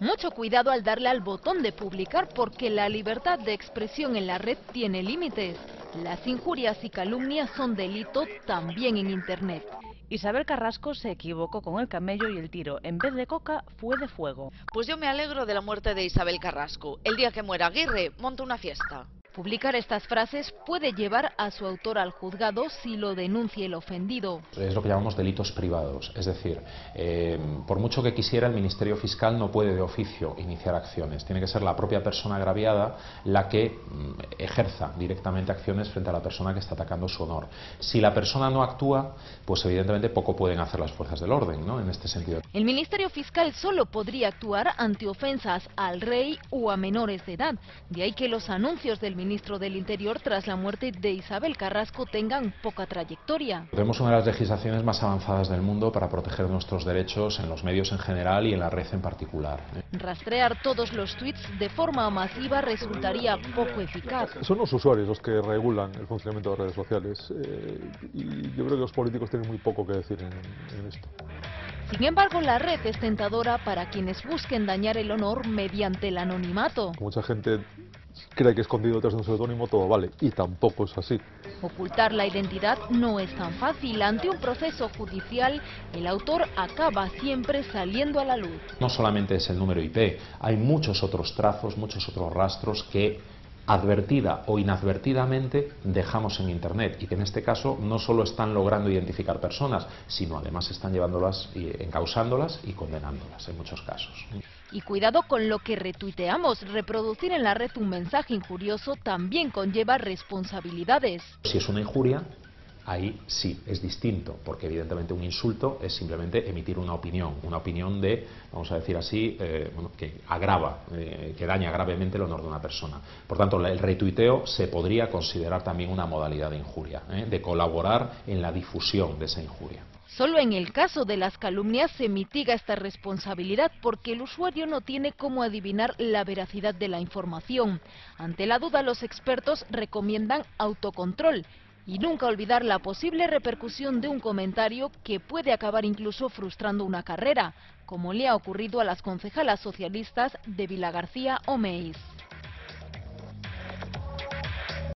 Mucho cuidado al darle al botón de publicar porque la libertad de expresión en la red tiene límites. Las injurias y calumnias son delito también en Internet. Isabel Carrasco se equivocó con el camello y el tiro, en vez de coca, fue de fuego. Pues yo me alegro de la muerte de Isabel Carrasco. El día que muera Aguirre, monto una fiesta. Publicar estas frases puede llevar a su autor al juzgado si lo denuncie el ofendido. Es lo que llamamos delitos privados, es decir, eh, por mucho que quisiera el Ministerio Fiscal no puede de oficio iniciar acciones, tiene que ser la propia persona agraviada la que mm, ejerza directamente acciones frente a la persona que está atacando su honor. Si la persona no actúa, pues evidentemente poco pueden hacer las fuerzas del orden, ¿no? En este sentido. El Ministerio Fiscal solo podría actuar ante ofensas al rey o a menores de edad, de ahí que los anuncios del ministro del Interior tras la muerte de Isabel Carrasco tengan poca trayectoria. Tenemos una de las legislaciones más avanzadas del mundo para proteger nuestros derechos en los medios en general y en la red en particular. Rastrear todos los tweets de forma masiva resultaría poco eficaz. Son los usuarios los que regulan el funcionamiento de las redes sociales eh, y yo creo que los políticos tienen muy poco que decir en, en esto. Sin embargo, la red es tentadora para quienes busquen dañar el honor mediante el anonimato. Mucha gente cree que escondido detrás de un seudónimo todo vale, y tampoco es así. Ocultar la identidad no es tan fácil. Ante un proceso judicial, el autor acaba siempre saliendo a la luz. No solamente es el número IP, hay muchos otros trazos, muchos otros rastros que advertida o inadvertidamente dejamos en Internet y que en este caso no solo están logrando identificar personas, sino además están llevándolas y encausándolas y condenándolas en muchos casos. Y cuidado con lo que retuiteamos. Reproducir en la red un mensaje injurioso también conlleva responsabilidades. Si es una injuria, ahí sí es distinto, porque evidentemente un insulto es simplemente emitir una opinión, una opinión de, vamos a decir así, eh, bueno, que agrava, eh, que daña gravemente el honor de una persona. Por tanto, el retuiteo se podría considerar también una modalidad de injuria, ¿eh? de colaborar en la difusión de esa injuria. Solo en el caso de las calumnias se mitiga esta responsabilidad porque el usuario no tiene cómo adivinar la veracidad de la información. Ante la duda, los expertos recomiendan autocontrol y nunca olvidar la posible repercusión de un comentario que puede acabar incluso frustrando una carrera, como le ha ocurrido a las concejalas socialistas de Vilagarcía Omeis.